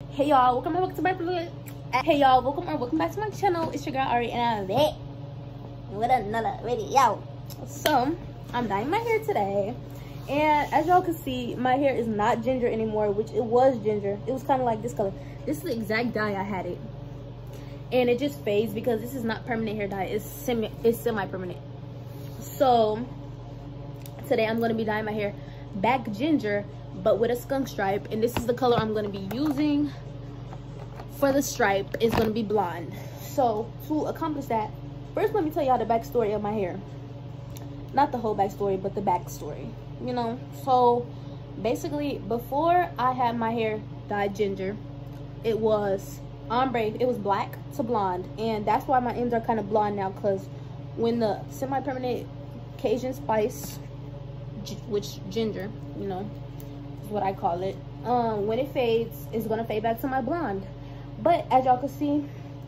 Hey y'all, welcome back to my vlog. Uh, hey y'all, welcome or welcome back to my channel. It's your girl Ari and I'm back with another video. So, I'm dyeing my hair today. And as y'all can see, my hair is not ginger anymore, which it was ginger. It was kind of like this color. This is the exact dye I had it. And it just fades because this is not permanent hair dye. It's semi it's semi-permanent. So, today I'm going to be dyeing my hair back ginger but with a skunk stripe and this is the color i'm going to be using for the stripe is going to be blonde. So to accomplish that first let me tell y'all the backstory of my hair. Not the whole backstory but the backstory you know? So basically before i had my hair dyed ginger it was ombre it was black to blonde and that's why my ends are kind of blonde now because when the semi-permanent cajun spice which ginger you know what i call it. Um when it fades it's gonna fade back to my blonde. But as y'all can see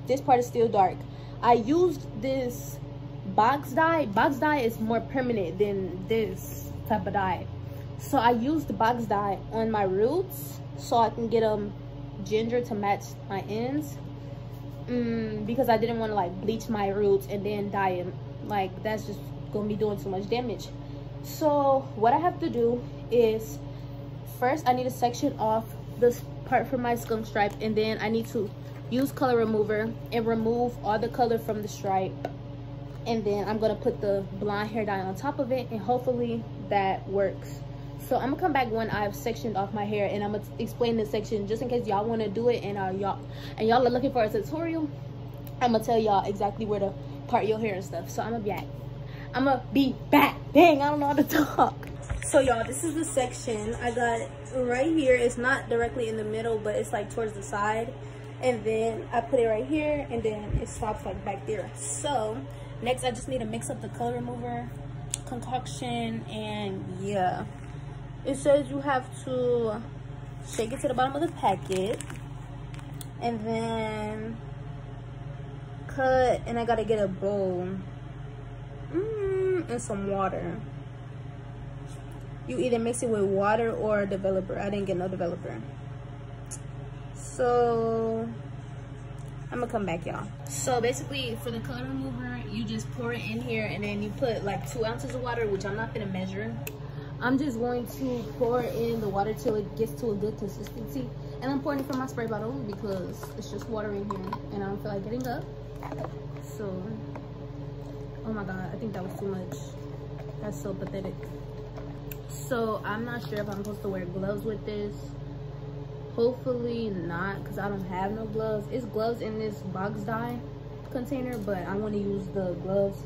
this part is still dark. I used this box dye. Box dye is more permanent than this type of dye. So i used the box dye on my roots so i can get them ginger to match my ends. Mm, because i didn't want to like bleach my roots and then dye them like that's just gonna be doing too much damage. So what i have to do is first i need to section off this part from my skunk stripe and then i need to use color remover and remove all the color from the stripe. And then i'm gonna put the blonde hair dye on top of it and hopefully that works. So i'm gonna come back when i've sectioned off my hair and i'm gonna explain this section just in case y'all want to do it and uh, y'all and y'all are looking for a tutorial i'm gonna tell y'all exactly where to part your hair and stuff. So i'm gonna be back i'm gonna be back. Dang i don't know how to talk so y'all this is the section i got right here. It's not directly in the middle but it's like towards the side. And then i put it right here and then it stops like back there. So next i just need to mix up the color remover concoction and yeah. It says you have to shake it to the bottom of the packet and then cut and i gotta get a bowl. Mm, and some water you either mix it with water or developer. I didn't get no developer. So i'm gonna come back y'all. So basically for the color remover you just pour it in here and then you put like two ounces of water which i'm not gonna measure. I'm just going to pour in the water till it gets to a good consistency. And i'm pouring it from my spray bottle because it's just water in here and i don't feel like getting up. So oh my god i think that was too much. That's so pathetic so i'm not sure if i'm supposed to wear gloves with this. Hopefully not because i don't have no gloves. It's gloves in this box dye container but i want to use the gloves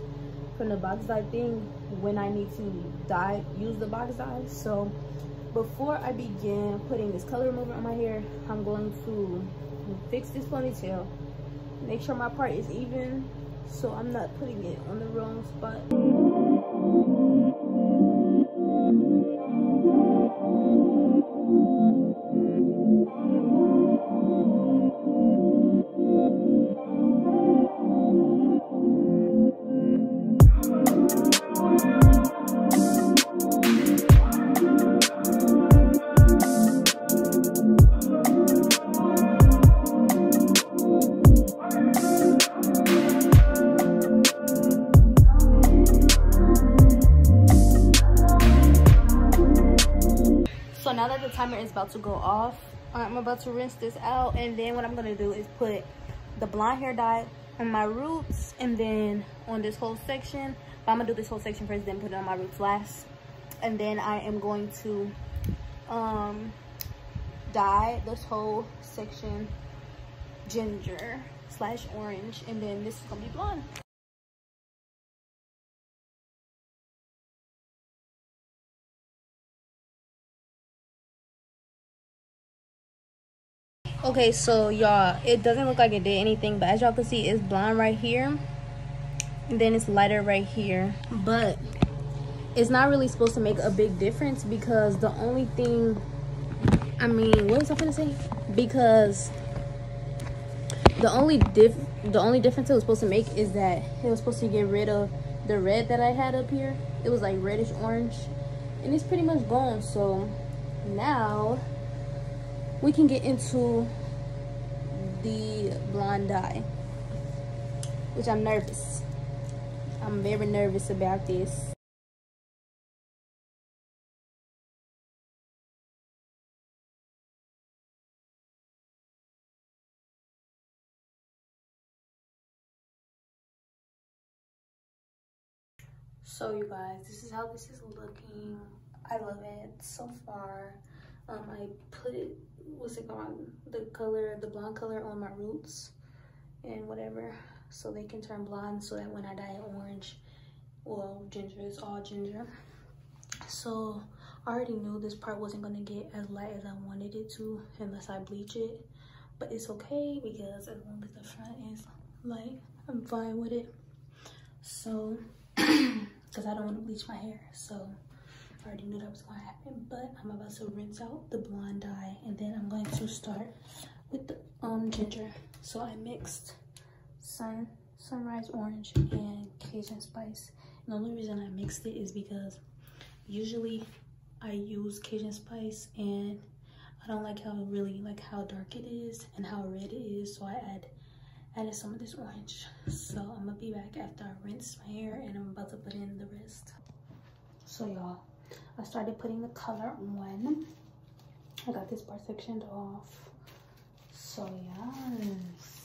from the box dye thing when i need to dye use the box dye. So before i begin putting this color remover on my hair i'm going to fix this ponytail make sure my part is even so i'm not putting it on the wrong spot now that the timer is about to go off i'm about to rinse this out and then what i'm gonna do is put the blonde hair dye on my roots and then on this whole section but i'm gonna do this whole section first then put it on my roots last and then i am going to um dye this whole section ginger slash orange and then this is gonna be blonde okay so y'all it doesn't look like it did anything but as y'all can see it's blonde right here. And then it's lighter right here. But it's not really supposed to make a big difference because the only thing i mean what was i gonna say? Because the only diff the only difference it was supposed to make is that it was supposed to get rid of the red that i had up here. It was like reddish orange. And it's pretty much gone. So now we can get into the blonde dye, which I'm nervous. I'm very nervous about this. So you guys, this is how this is looking. I love it so far. Um, I put it, what's it called? The color, the blonde color on my roots and whatever. So they can turn blonde so that when I dye it orange, well, ginger is all ginger. So I already knew this part wasn't gonna get as light as I wanted it to unless I bleach it. But it's okay because as long as the front is light, I'm fine with it. So, because I don't want to bleach my hair. So I already knew that was to happen. But I'm about to rinse out the blonde dye. And then I'm going to start with the um ginger. So I mixed sun, sunrise orange and Cajun spice. And the only reason I mixed it is because usually I use Cajun spice and I don't like how really like how dark it is and how red it is. So I add added some of this orange. So I'm gonna be back after I rinse my hair and I'm about to put in the rest. So y'all, I started putting the color on. I got this part sectioned off. So yes.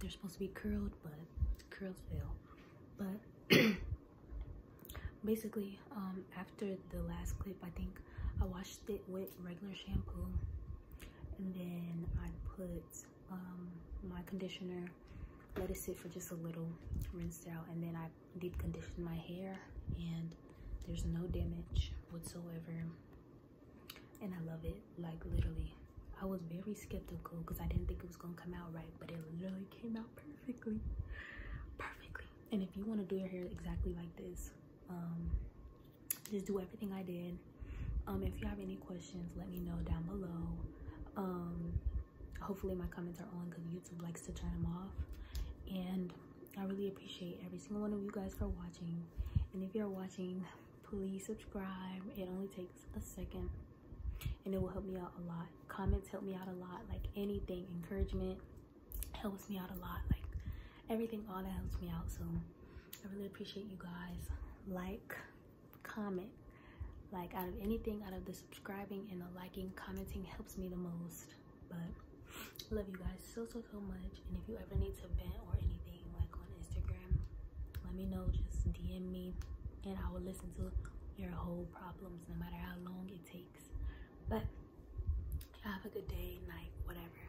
They're supposed to be curled, but curls fail. But basically um after the last clip i think i washed it with regular shampoo and then i put um my conditioner let it sit for just a little rinsed out and then i deep conditioned my hair and there's no damage whatsoever and i love it like literally i was very skeptical because i didn't think it was gonna come out right but it literally came out perfectly. Perfectly. And if you want to do your hair exactly like this um just do everything i did. Um if you have any questions let me know down below. Um hopefully my comments are on because youtube likes to turn them off. And i really appreciate every single one of you guys for watching. And if you're watching please subscribe. It only takes a second and it will help me out a lot. Comments help me out a lot like anything encouragement helps me out a lot like everything all that helps me out. So i really appreciate you guys. Like comment. Like out of anything out of the subscribing and the liking commenting helps me the most. But love you guys so so so much. And if you ever need to vent or anything like on instagram let me know. Just dm me and i will listen to your whole problems no matter how long it takes but have a good day night whatever